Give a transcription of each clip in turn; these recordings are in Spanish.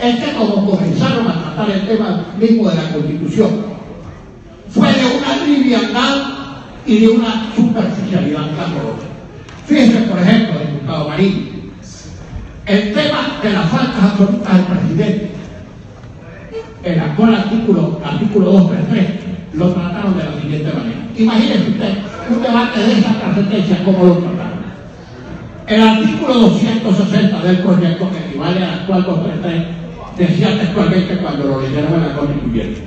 es que como comenzaron a tratar el tema mismo de la Constitución, fue de una liviandad y de una superficialidad clamorosa. Fíjense, por ejemplo, diputado Marín, el tema de las faltas absolutas del presidente, el actual artículo, artículo 233, lo trataron de la siguiente manera. Imagínense usted un debate de esa trascendencia, ¿cómo lo trataron? El artículo 260 del proyecto, que equivale al actual 233, decía textualmente cuando lo leyeron en la constituyente.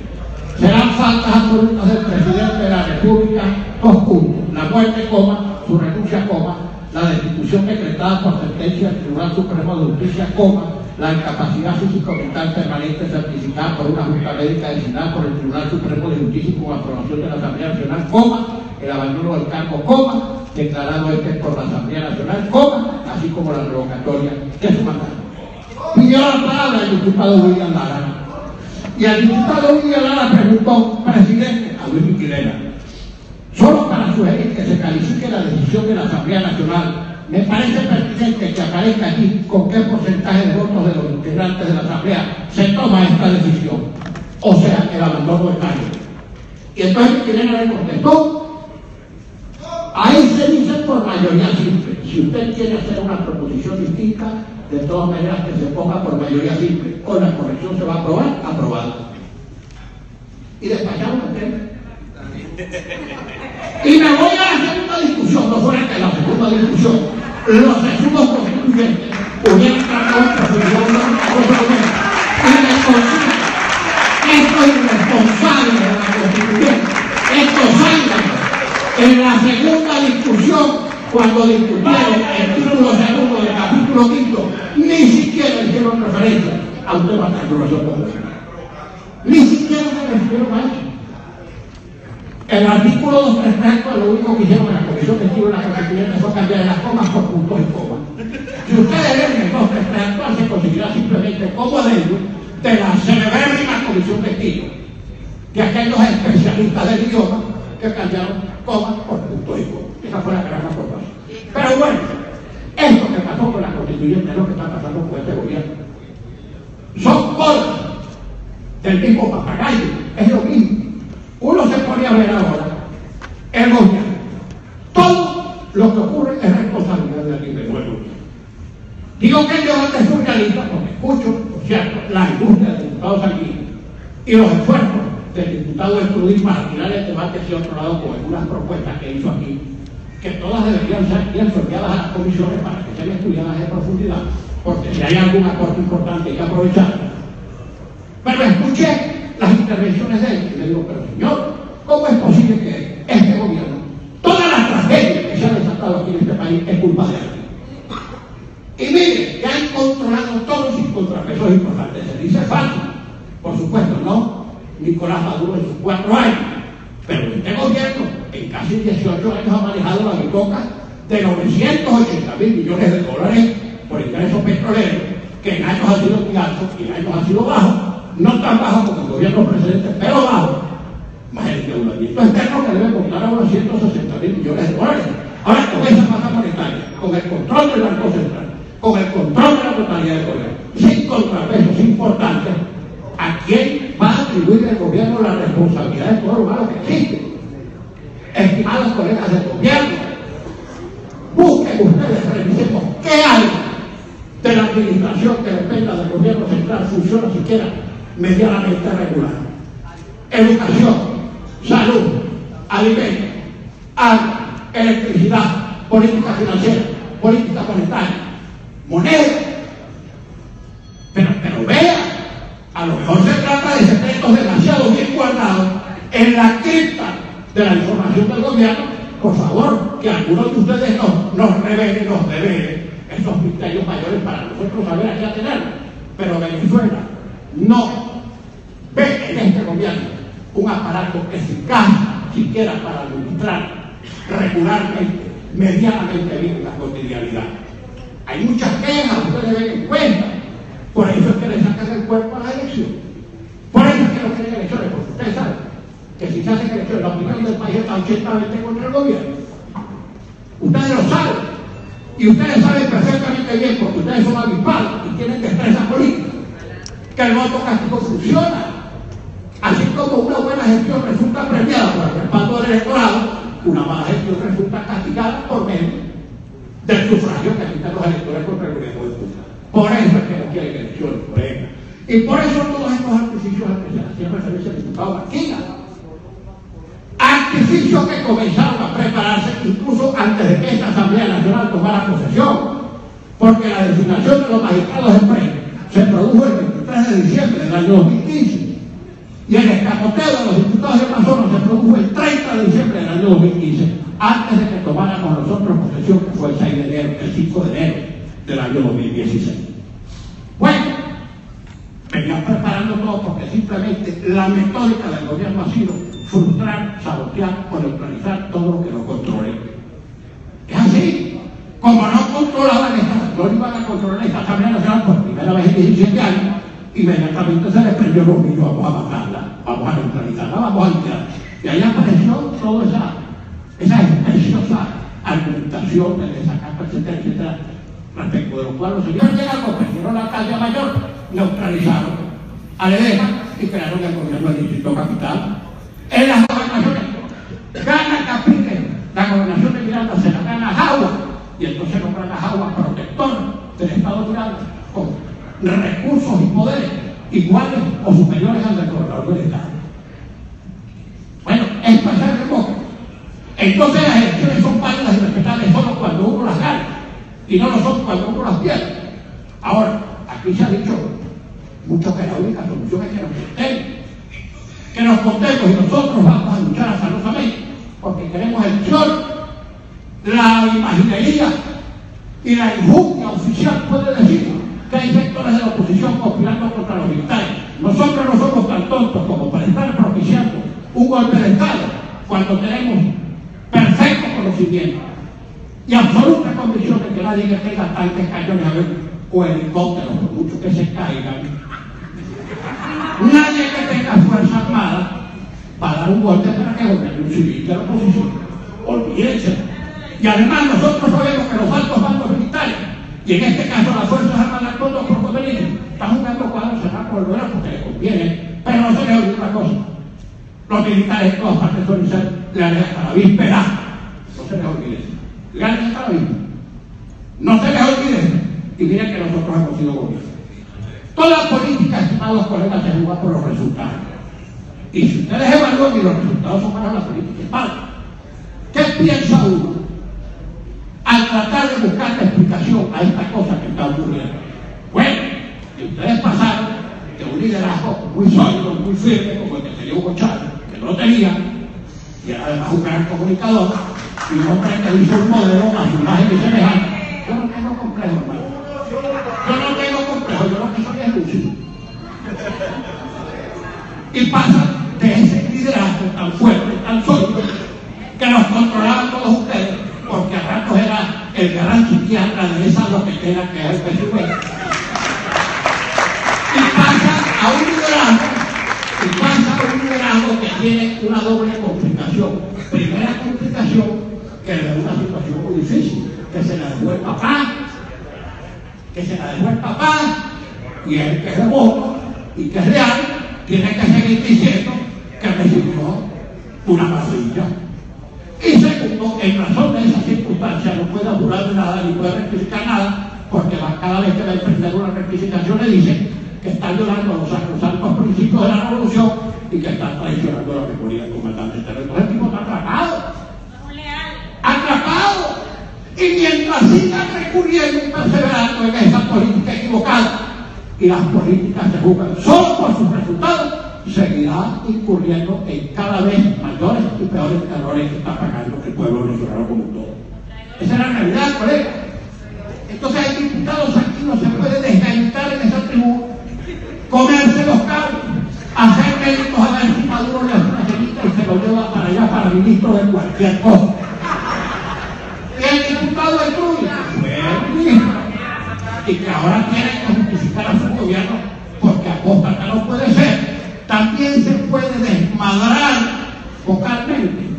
Serán faltas absolutas del presidente de la República, dos puntos, la muerte, coma, su renuncia, coma, la destitución decretada por sentencia del Tribunal Supremo de Justicia, coma, la incapacidad físico-mental permanente certificada por una junta médica designada por el Tribunal Supremo de Justicia con aprobación de la Asamblea Nacional, coma, el abandono del cargo, coma, declarado este por la Asamblea Nacional, coma, así como la revocatoria de su mandato. Pidió la palabra el diputado William Lara. Y al diputado William Lara preguntó, presidente, a Luis Miquilena, solo para sugerir que se califique la decisión de la Asamblea Nacional me parece pertinente que aparezca aquí con qué porcentaje de votos de los integrantes de la Asamblea se toma esta decisión. O sea, el abandono del cargo. Y entonces Miquilena le contestó, ahí se dice por mayoría simple. Si usted quiere hacer una proposición distinta, de todas maneras que se ponga por mayoría simple. O la corrección se va a aprobar, aprobada. Y despachamos el tema. Y me voy a la segunda discusión, no fuera que la segunda discusión, los segundos constituyentes hubieran tratado de profundizar y me consigo esto es irresponsable de la constituyente, esto salga en la segunda discusión cuando discutieron el título segundo del capítulo quinto, ni siquiera hicieron referencia a un tema tan grueso como este. Ni siquiera se refirieron a. El artículo 233, lo único que hicieron en la Comisión de Estilo de la Constitución fue cambiar las comas por puntos y comas. Si ustedes ven el 233 actual, se considera simplemente como adentro de la celebérrima Comisión de Estilo, de aquellos especialistas del idioma que cambiaron comas por puntos y comas. Esa fue la gran aportación. Pero bueno, esto que pasó con la Constituyente es lo que está pasando con este gobierno. Son bolas del mismo papagayo, es lo mismo. Uno se pone a ver ahora el gobierno. Todo lo que ocurre es responsabilidad del individuo. Digo que yo antes soy realista porque escucho, por cierto, la industria del diputado Sanguino y los esfuerzos del diputado Estrudín para tirar el debate hacia otro lado con algunas propuestas que hizo aquí, que todas deberían ser enviadas a las comisiones para que sean estudiadas en profundidad, porque si hay algún aporte importante hay que aprovecharlo. Pero escuché las intervenciones de él. Y le digo, pero señor, ¿cómo es posible que este gobierno, toda la tragedia que se ha desatado aquí en este país es culpa de él? Y mire, que han controlado todos sus contrapesos importantes. Se dice falso. Por supuesto, no. Nicolás Maduro en sus cuatro años. Pero este gobierno, en casi 18 años, ha manejado la bicoca de 980 mil millones de dólares por ingresos petroleros, que en años ha sido muy alto y en años ha sido bajo no tan bajo como el gobierno precedente, pero bajo, más el endeudamiento externo que debe contar a unos 160 mil millones de dólares. Ahora, con esa masa monetaria, con el control del Banco Central, con el control de la totalidad del gobierno, sin contrapesos importantes, ¿a quién va a atribuir el gobierno la responsabilidad de todo lo malo que existe? Estimados colegas del gobierno, busquen ustedes, revisemos qué hay de la administración que dependa del gobierno central funciona siquiera medianamente regular. Educación, salud, alimentos, agua, electricidad, política financiera, política monetaria, moneda. Pero, pero vea, a lo mejor se trata de secretos demasiado bien guardados en la cripta de la información del gobierno. Por favor, que algunos de ustedes nos, nos revelen, nos revelen esos misterios mayores para nosotros saber a qué atener. Pero Venezuela no ve en este gobierno un aparato eficaz, siquiera para administrar regularmente, medianamente bien la cotidianidad. Hay muchas quejas, ustedes ven en cuenta. Por eso 80 veces contra el gobierno. Ustedes lo saben. Y ustedes saben perfectamente bien, porque ustedes son avispados y tienen destreza política, que el voto castigo funciona. Así como una buena gestión resulta premiada por el respaldo del electorado, una mala gestión resulta castigada por medio del sufragio que quitan los electores contra el gobierno de Cuba. Por eso es que no quieren elecciones por ella. Y por eso todos estos artificios a que se hacían referencia diputado que comenzaron a prepararse incluso antes de que esta Asamblea Nacional tomara posesión. Porque la designación de los magistrados de premio se produjo el 23 de diciembre del año 2015. Y el escapoteo de los diputados de Amazonas se produjo el 30 de diciembre del año 2015, antes de que tomáramos nosotros posesión, que fue el 6 de enero, el 5 de enero del año 2016. Bueno, preparando todo porque simplemente la metódica del gobierno ha sido frustrar, sabotear o neutralizar todo lo que no controle. Es así. Como no controlaban esta, no iban a controlar esta Asamblea Nacional por primera vez en 17 años, inmediatamente se les prendió los niños, vamos a matarla, vamos a neutralizarla, vamos a liquidar. Y ahí apareció toda esa, esa especiosa argumentación de esa carta, etcétera, etcétera, respecto de lo cual los señores de la convirtieron la alcaldía mayor, neutralizaron a Ledesma y crearon el gobierno del distrito capital. En las gobernaciones, gana Capriles, la gobernación de Miranda se la gana Jagua, y entonces nombran a Jagua protector del Estado de Miranda con recursos y poderes iguales o superiores al del gobernador del Estado. Bueno, es pasar de poco. Entonces las elecciones son válidas y respetables solo cuando uno las gana y no lo son cuando uno las pierde. Ahora, aquí se ha dicho mucho que la única solución es que nos contemos, que nos contemos y nosotros vamos a luchar azarosamente porque queremos el sol, la imaginería y la injuria oficial puede decir que hay sectores de la oposición conspirando contra los militares. Nosotros no somos tan tontos como para estar propiciando un golpe de Estado cuando tenemos perfecto conocimiento y absoluta convicción de que nadie que tenga tanques, cañones o helicópteros, por mucho que se caigan. Nadie que tenga fuerza armada va a dar un golpe para que gobierne un civil de la oposición. Olvídense. Y además nosotros sabemos que los altos bandos militares, y en este caso las Fuerzas Armadas con los crocodilos, están jugando cuadros cerrados por el gobierno porque les conviene. Pero no se les olvide una cosa. Los militares en todas partes suelen ser leales hasta la víspera. No se les olvide eso. Leales hasta la víspera. No se les olvide. Y miren que nosotros hemos sido gobierno. Toda política, estimados colegas, se juega por los resultados. Y si ustedes evalúan y los resultados son para la política, es malo. ¿Qué piensa uno al tratar de buscar la explicación a esta cosa que está ocurriendo? Bueno, que ustedes pasaron de un liderazgo muy sólido, muy firme, como el que tenía Hugo Chávez, que no lo tenía, y era además un gran comunicador, y un hombre que hizo un modelo a imagen y semejante. Yo no tengo complejo, hermano. Yo no tengo complejo, yo lo que soy es lúcido. Y pasa de ese liderazgo tan fuerte, tan sólido, que nos controlaban todos ustedes, porque a ratos era el gran psiquiatra de esa loquetera que es el. Y pasa a un liderazgo, y pasa a un liderazgo que tiene una doble complicación. Primera complicación, que le da una situación muy difícil, que se la dejó el papá, que se la dejó el papá, y él que es de y que es real, tiene que seguir diciendo que recibió una maravilla. Y segundo, en razón de esa circunstancia no puede de nada ni puede rectificar nada, porque cada vez que va a emprender una rectificación le dice que está violando los sacrosantos principios de la revolución y que está traicionando la memoria del comandante. Entonces el tipo está atrapado. Atrapado. Y mientras sigan recurriendo y perseverando en esa política equivocada, y las políticas se juzgan solo por sus resultados, seguirá incurriendo en cada vez mayores y peores errores que está pagando el pueblo venezolano como un todo. Esa es la realidad, colega. Entonces hay diputados aquí, se puede desgañitar en esa tribuna, comerse los cargos, hacer méritos a ver si Maduro le hace una y se lo lleva para allá para ministro de cualquier cosa. Desmadrar vocalmente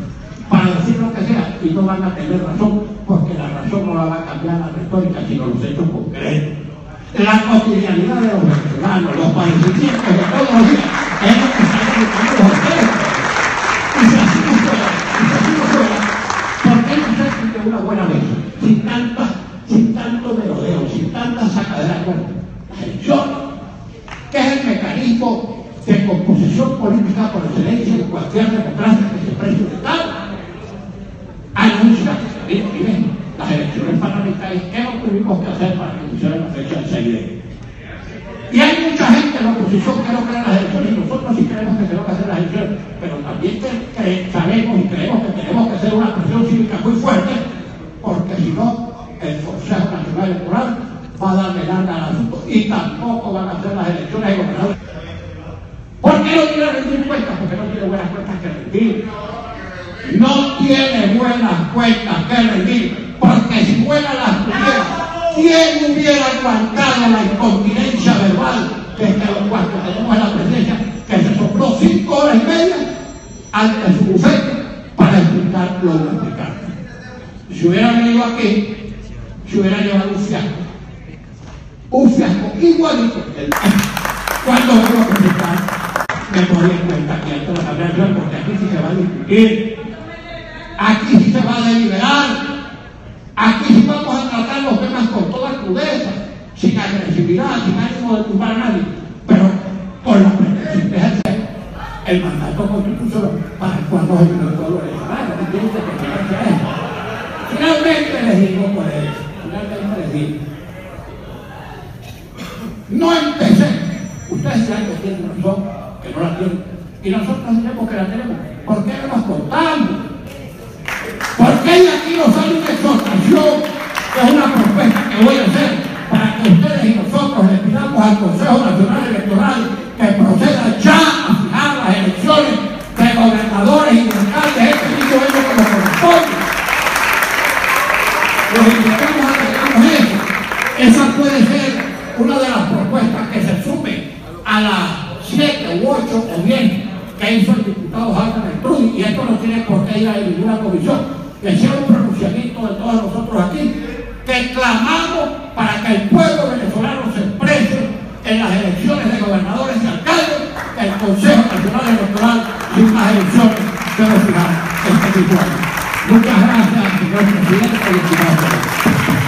para decir lo que sea y no van a tener razón porque la razón no la va a cambiar la retórica sino los hechos concretos. la cotidianidad de los venezolanos, los padecimientos de todos los días, es lo que están buscando ustedes. Y si así no fuera, y si así no fuera, ¿por qué no se hace una buena vez? Sin tanta, sin tanto melodeo, sin tanta sacadera con la elección, que es el mecanismo de composición política por democracia que se precie de tal, anuncia, las elecciones parlamentarias, ¿qué que tuvimos que hacer para que pusieran la fecha del 6 de y hay mucha gente en la oposición que no cree en las elecciones y nosotros sí creemos que tenemos que hacer las elecciones, pero también sabemos y creemos que tenemos que hacer una presión cívica muy fuerte, porque si no, el Consejo Nacional Electoral va a darle larga al asunto y tampoco van a hacer las elecciones de gobernadores. ¿Por qué no quiere rendir cuentas? Porque no tiene buenas cuentas que rendir. No tiene buenas cuentas que rendir, porque si buenas las tuviera, ¿Quién hubiera aguantado la incontinencia verbal que los cuatro tenemos en la presencia, que se sopló cinco horas y media ante su bufete para explicar lo de explicar? Si hubiera venido aquí, se hubiera llevado un fiasco. Un fiasco igualito Cuando voy a presentar, me ponía en cuenta que esto lo yo, porque aquí sí se va a discutir. Aquí va a deliberar. Aquí vamos a tratar los temas con toda crudeza, sin agresividad, sin ánimo de tumbar a nadie, pero con la presencia el mandato constitucional para el cual nos ayuda el pueblo venezolano. ¿Entiendes que eso? Finalmente les digo por eso, finalmente les digo, no empecé, ustedes saben que tienen razón, que no la tienen, y nosotros tenemos que la tenemos, ¿por qué no nos contamos? ¿Por qué de aquí nos sale una exhortación, que es una propuesta que voy a hacer para que ustedes y nosotros le pidamos al Consejo Nacional Electoral que proceda ya a fijar las elecciones de gobernadores y de alcaldes este mismo año como corresponde? Los invitamos a que hagamos eso. Esa puede ser una de las propuestas que se sume a las siete u ocho o bien que hizo el diputado Jaime Beltrudi, y esto no tiene por qué ir a ninguna comisión que sea un pronunciamiento de todos nosotros aquí, que clamamos para que el pueblo venezolano se exprese en las elecciones de gobernadores y alcaldes, que el Consejo Nacional Electoral y unas elecciones debe fijar este tipo Muchas gracias, señor presidente y